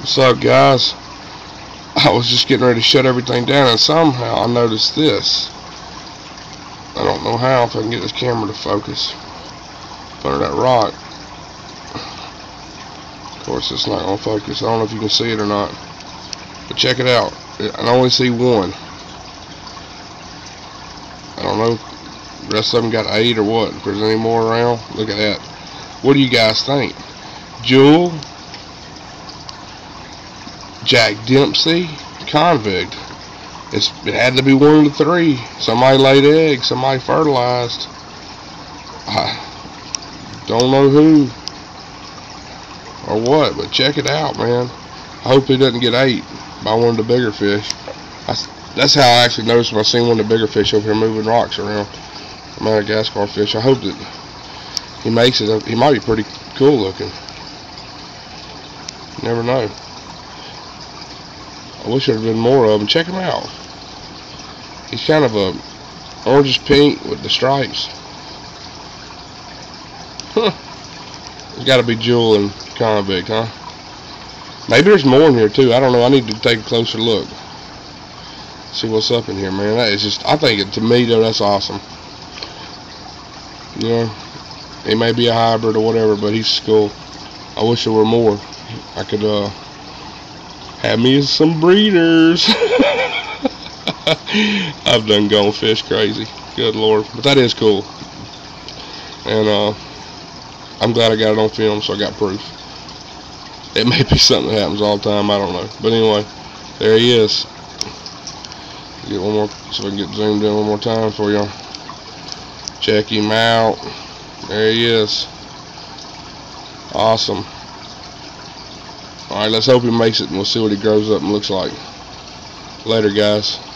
What's up, guys? I was just getting ready to shut everything down, and somehow I noticed this. I don't know how, if I can get this camera to focus. Under that rock. Of course, it's not going to focus. I don't know if you can see it or not. But check it out. I only see one. I don't know the rest of them got eight or what. If there's any more around, look at that. What do you guys think? Jewel, Jack Dempsey, convict. It's, it had to be one of the three. Somebody laid eggs, somebody fertilized. I don't know who or what, but check it out, man. I hope he doesn't get ate by one of the bigger fish. I, that's how I actually noticed when I seen one of the bigger fish over here moving rocks around. Madagascar fish. I hope that he makes it. He might be pretty cool looking. never know. I wish there had been more of them. Check him out. He's kind of a orangish pink with the stripes. Huh. It's got to be Jewel and Convict, huh? Maybe there's more in here too. I don't know. I need to take a closer look. See what's up in here, man. That is just. I think it to me though. That's awesome. You know, he may be a hybrid or whatever, but he's cool. I wish there were more. I could uh have me some breeders. I've done gone fish crazy. Good lord. But that is cool. And uh I'm glad I got it on film so I got proof. It may be something that happens all the time, I don't know. But anyway, there he is. Get one more so I can get zoomed in one more time for y'all. Check him out. There he is. Awesome. Alright, let's hope he makes it and we'll see what he grows up and looks like. Later, guys.